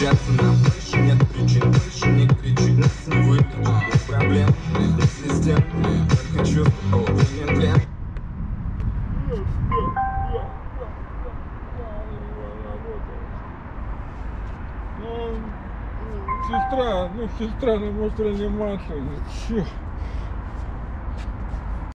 Возвращаться нам больше нет причин Больше не кричи, нас не Нет проблем, нет систем Только чувство, сестра, ну сестра не может реанимацию. Чё?